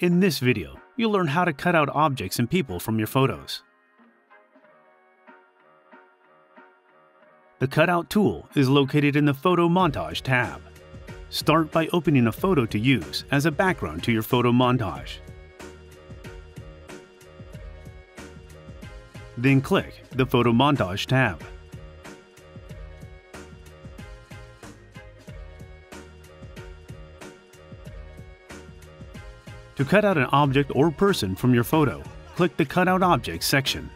In this video, you'll learn how to cut out objects and people from your photos. The Cutout tool is located in the Photo Montage tab. Start by opening a photo to use as a background to your photo montage. Then click the Photo Montage tab. To cut out an object or person from your photo, click the Cutout Objects section.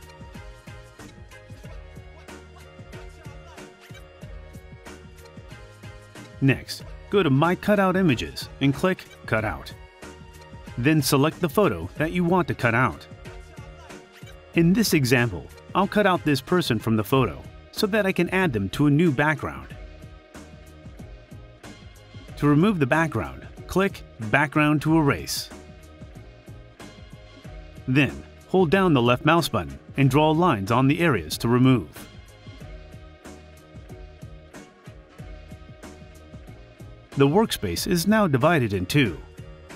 Next, go to My Cutout Images and click Cut Out. Then select the photo that you want to cut out. In this example, I'll cut out this person from the photo so that I can add them to a new background. To remove the background, click Background to Erase. Then, hold down the left mouse button and draw lines on the areas to remove. The workspace is now divided in two.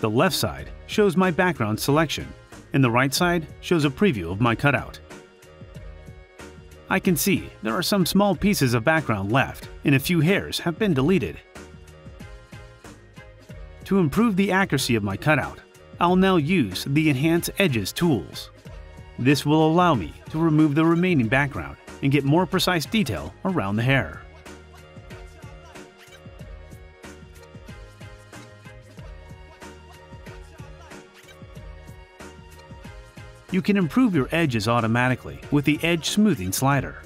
The left side shows my background selection, and the right side shows a preview of my cutout. I can see there are some small pieces of background left, and a few hairs have been deleted. To improve the accuracy of my cutout, I'll now use the Enhance Edges tools. This will allow me to remove the remaining background and get more precise detail around the hair. You can improve your edges automatically with the Edge Smoothing slider.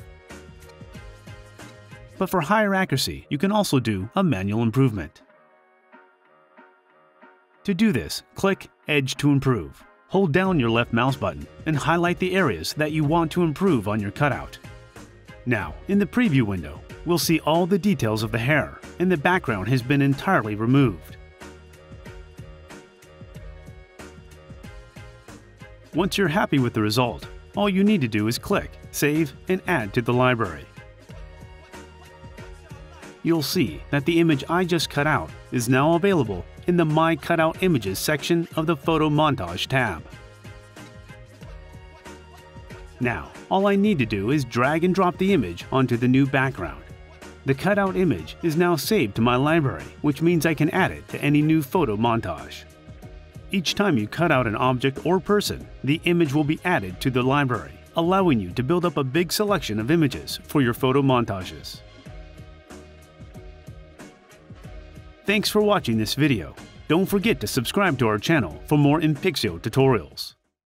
But for higher accuracy, you can also do a manual improvement. To do this, click Edge to Improve. Hold down your left mouse button and highlight the areas that you want to improve on your cutout. Now, in the preview window, we'll see all the details of the hair and the background has been entirely removed. Once you're happy with the result, all you need to do is click Save and Add to the library. You'll see that the image I just cut out is now available in the My Cutout Images section of the Photo Montage tab. Now, all I need to do is drag and drop the image onto the new background. The cutout image is now saved to my library, which means I can add it to any new photo montage. Each time you cut out an object or person, the image will be added to the library, allowing you to build up a big selection of images for your photo montages. Thanks for watching this video. Don't forget to subscribe to our channel for more inPixio tutorials.